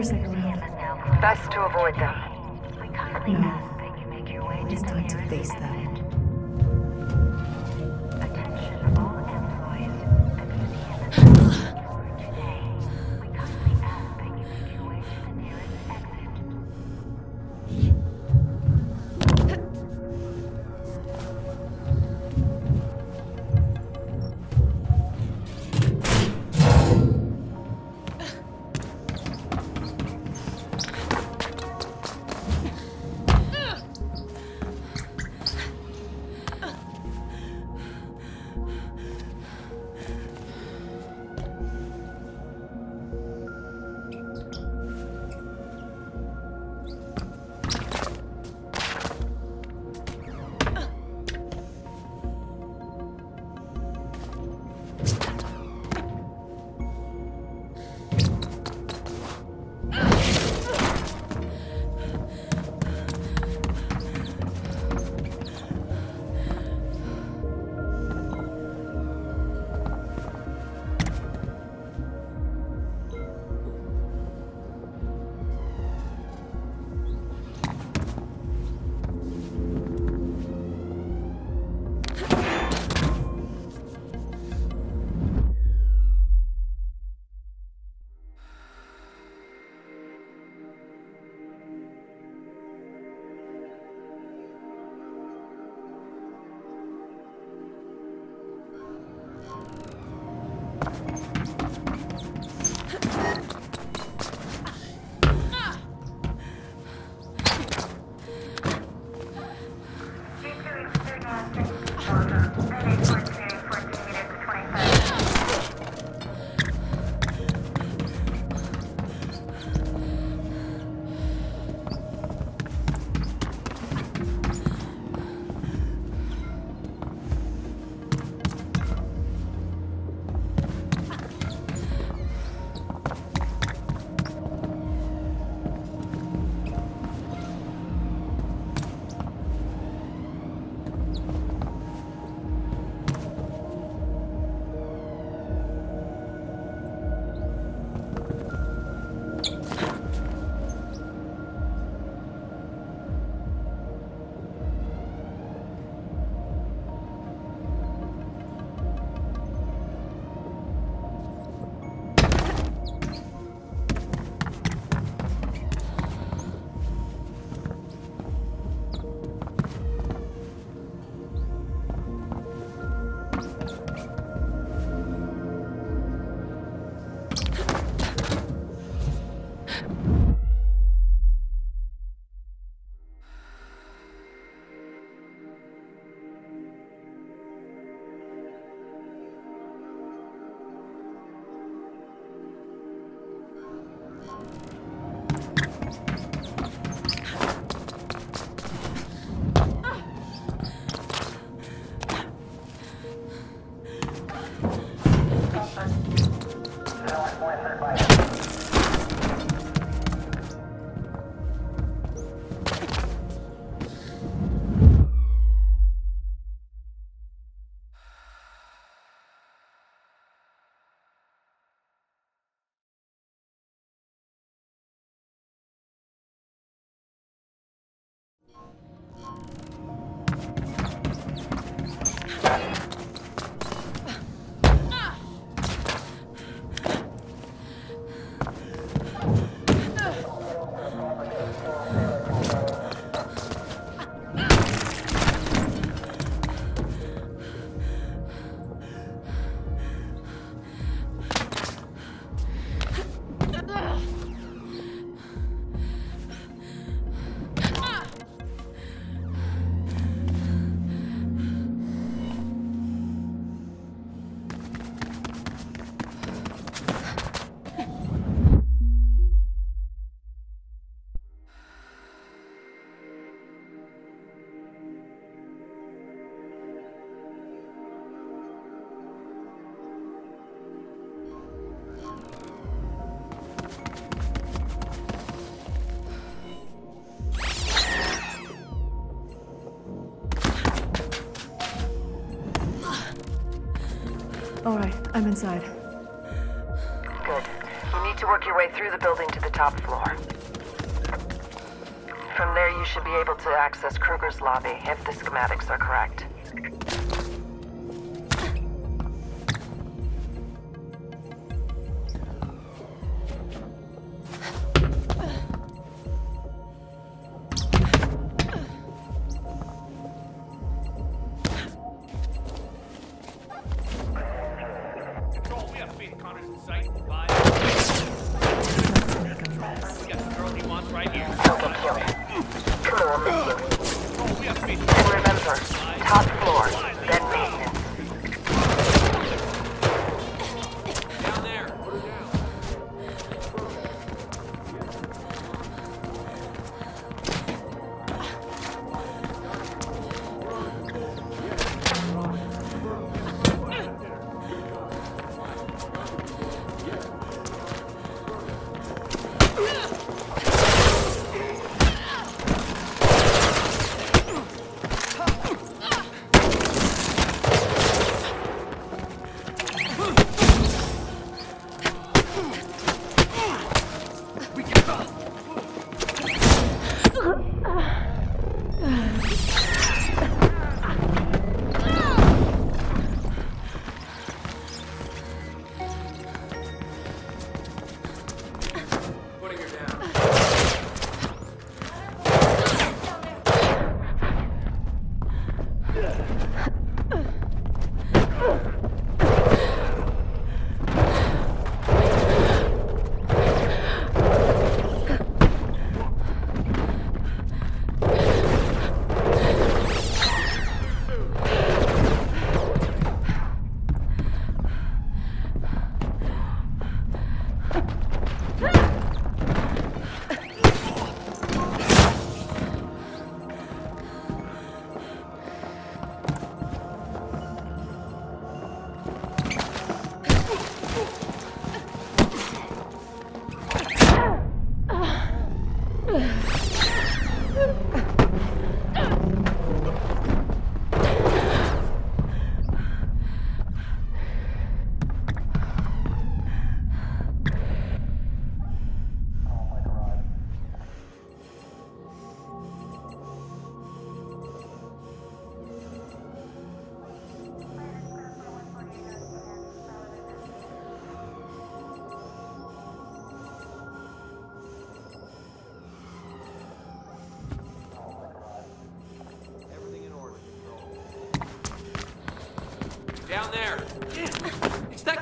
Best to avoid them. All right, I'm inside. Good. You need to work your way through the building to the top floor. From there, you should be able to access Kruger's lobby, if the schematics are correct.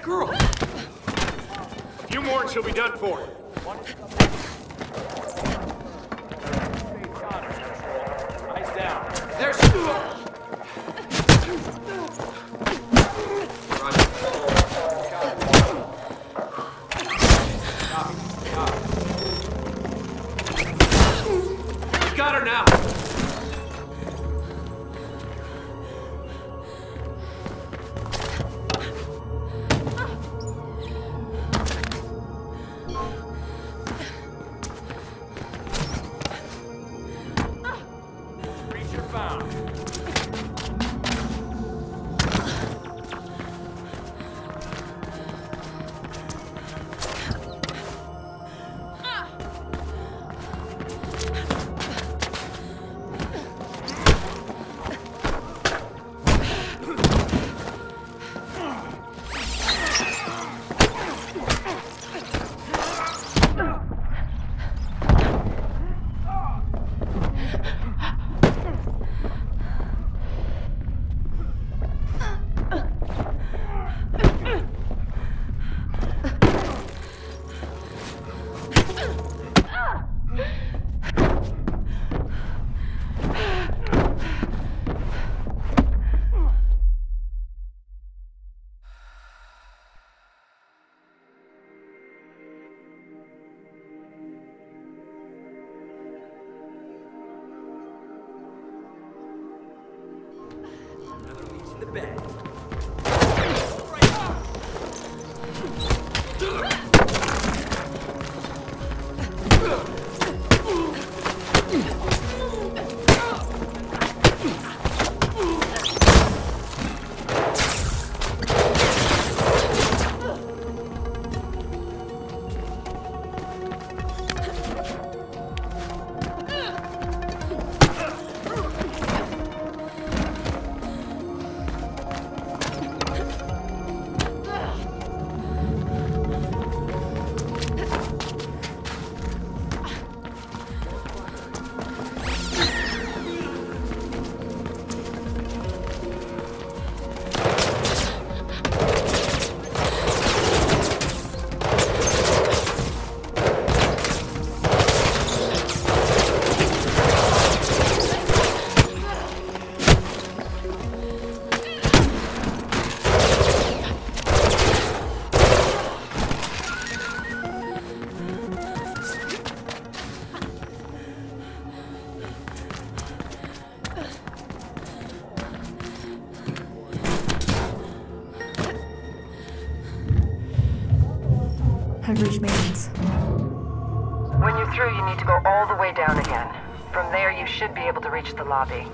Girl. A few more and she'll be done for. Can't reach mains. When you're through, you need to go all the way down again. From there, you should be able to reach the lobby.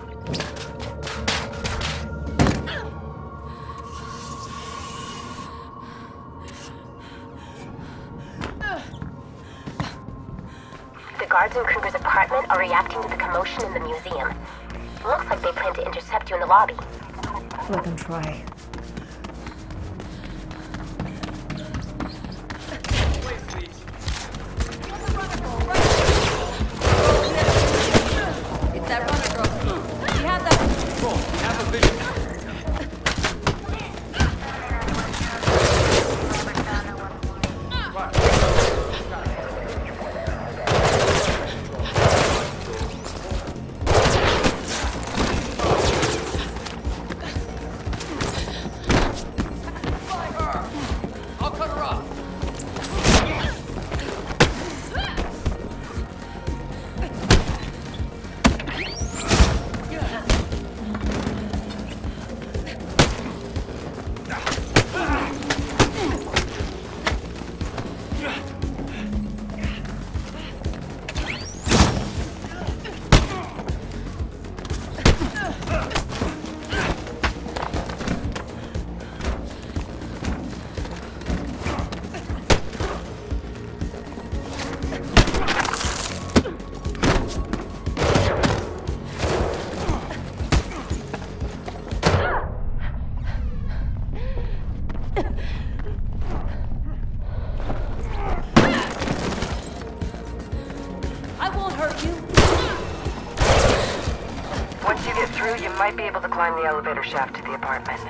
The guards in Kruger's apartment are reacting to the commotion in the museum. Looks like they plan to intercept you in the lobby. Let them try. Through, you might be able to climb the elevator shaft to the apartment.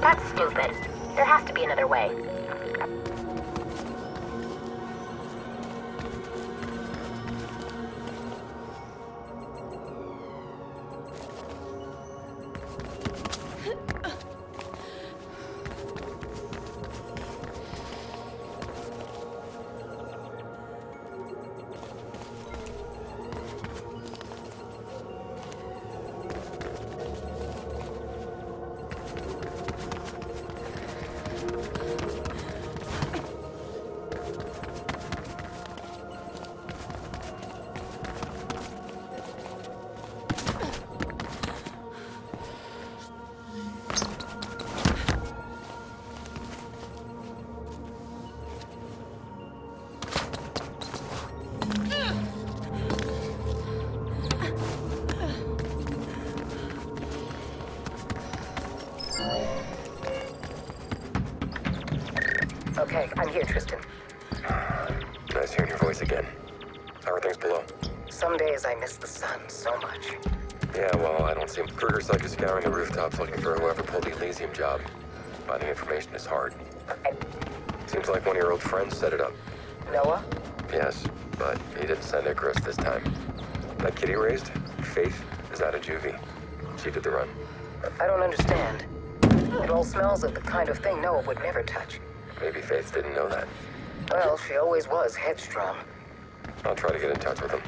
That's stupid. There has to be another way. Here, Tristan. Uh, nice hearing your voice again. How are things below? Some days I miss the sun so much. Yeah, well, I don't see Kruger's like scouring the rooftops looking for whoever pulled the Elysium job. Finding information is hard. Seems like one of your old friends set it up. Noah? Yes, but he didn't send Icarus this time. That kid he raised, Faith, is out of juvie. She did the run. I don't understand. It all smells of the kind of thing Noah would never touch. Maybe Faith didn't know that. Well, she always was headstrong. I'll try to get in touch with them.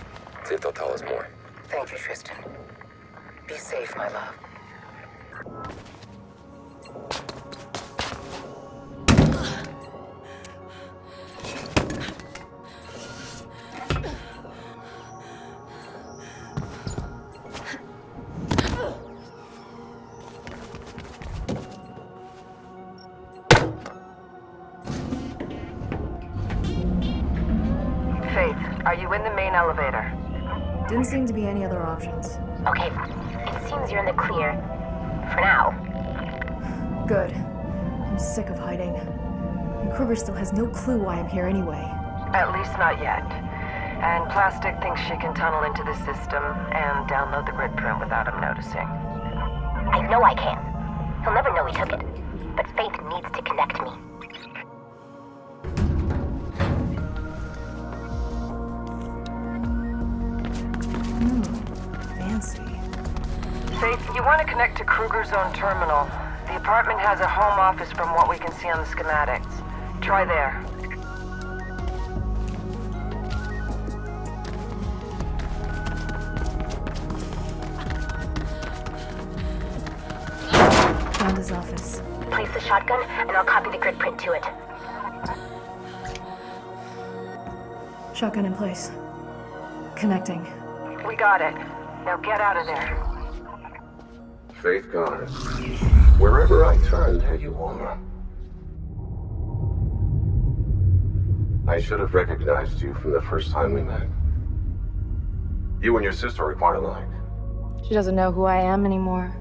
See if they'll tell us more. Thank you, Tristan. Be safe, my love. Options. Okay, it seems you're in the clear. For now. Good. I'm sick of hiding. And Kruger still has no clue why I'm here anyway. At least not yet. And Plastic thinks she can tunnel into the system and download the grid print without him noticing. I know I can. He'll never know he took it. But Faith needs to connect me. Faith, you want to connect to Kruger's own terminal. The apartment has a home office from what we can see on the schematics. Try there. Found his office. Place the shotgun, and I'll copy the grid print to it. Shotgun in place. Connecting. We got it. Now get out of there. Faith Connors. Wherever I turned, there you are. I should have recognized you from the first time we met. You and your sister are quite alike. She doesn't know who I am anymore.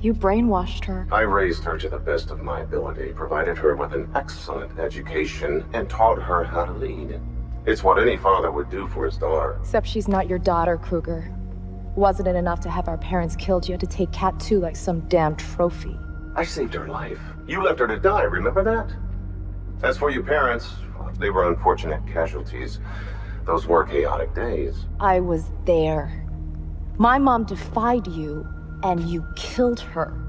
You brainwashed her. I raised her to the best of my ability, provided her with an excellent education, and taught her how to lead. It's what any father would do for his daughter. Except she's not your daughter, Kruger. Wasn't it enough to have our parents killed? You had to take Cat too like some damn trophy. I saved her life. You left her to die, remember that? As for your parents, they were unfortunate casualties. Those were chaotic days. I was there. My mom defied you, and you killed her.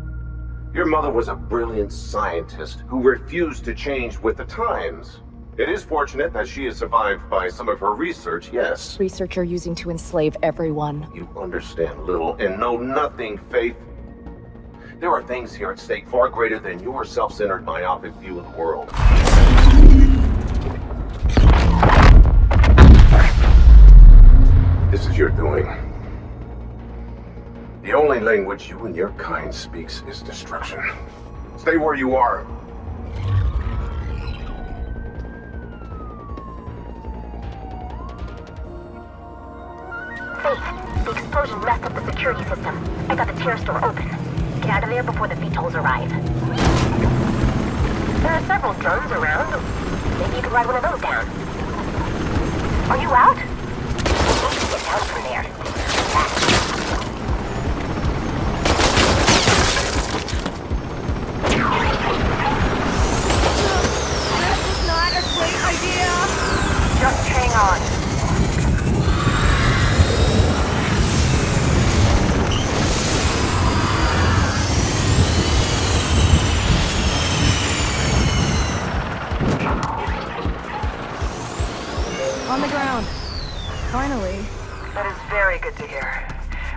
Your mother was a brilliant scientist who refused to change with the times. It is fortunate that she is survived by some of her research, yes. Research you're using to enslave everyone. You understand little and know nothing, Faith. There are things here at stake far greater than your self-centered myopic view of the world. This is your doing. The only language you and your kind speaks is destruction. Stay where you are. The explosion messed up the security system. I got the terrace door open. Get out of there before the VTOLs arrive. There are several drones around. Maybe you could ride one of those down. Are you out? We can get down from there. Just hang on. Good to hear.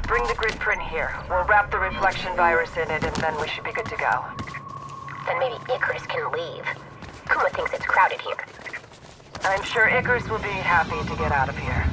Bring the grid print here. We'll wrap the reflection virus in it, and then we should be good to go. Then maybe Icarus can leave. Kuma thinks it's crowded here. I'm sure Icarus will be happy to get out of here.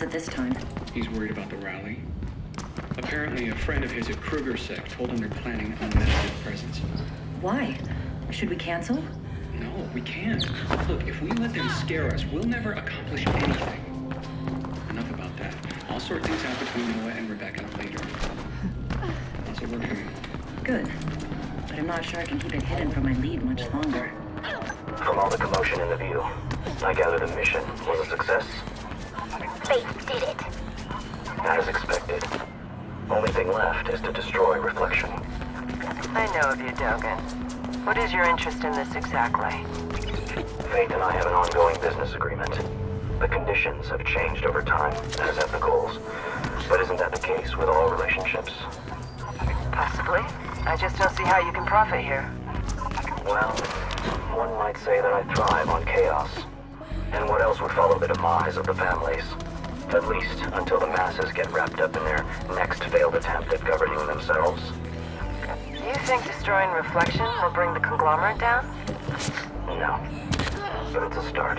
Was it this time? He's worried about the rally. Apparently, a friend of his at Kruger Sec told him they're planning unmedicated presence. Why? Should we cancel? No, we can't. Look, if we let them scare us, we'll never accomplish anything. Enough about that. I'll sort things out between Noah and Rebecca later. How's it work for you? Good. But I'm not sure I can keep it hidden from my lead much longer. From all the commotion in the view, I gather the mission was a success. Faith did it. As expected. Only thing left is to destroy Reflection. I know of you, Dogen. What is your interest in this exactly? Faith and I have an ongoing business agreement. The conditions have changed over time, as have the goals. But isn't that the case with all relationships? Possibly. I just don't see how you can profit here. Well, one might say that I thrive on chaos. And what else would follow the demise of the families? At least until the masses get wrapped up in their next failed attempt at governing themselves. You think destroying Reflection will bring the conglomerate down? No. But it's a start.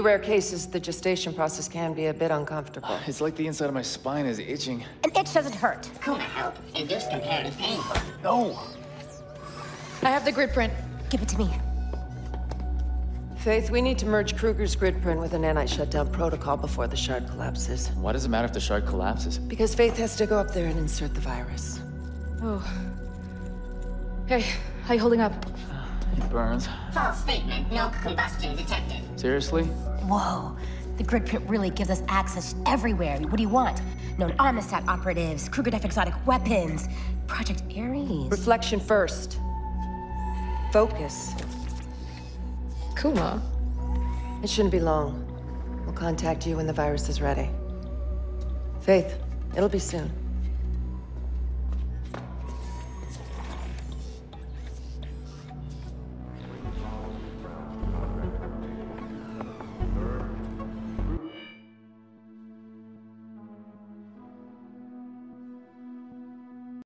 Few rare cases, the gestation process can be a bit uncomfortable. It's like the inside of my spine is itching. An itch doesn't hurt. Kuma help induce comparative pain. No! I have the grid print. Give it to me. Faith, we need to merge Kruger's grid print with an anti-shutdown protocol before the shard collapses. Why does it matter if the shard collapses? Because Faith has to go up there and insert the virus. Oh. Hey, how you holding up? It burns. False statement. No combustion detected. Seriously? Whoa. The grid print really gives us access everywhere. What do you want? Known Armistat operatives, Kruger Def exotic weapons, Project Ares. Reflection first. Focus. Kuma? It shouldn't be long. We'll contact you when the virus is ready. Faith, it'll be soon.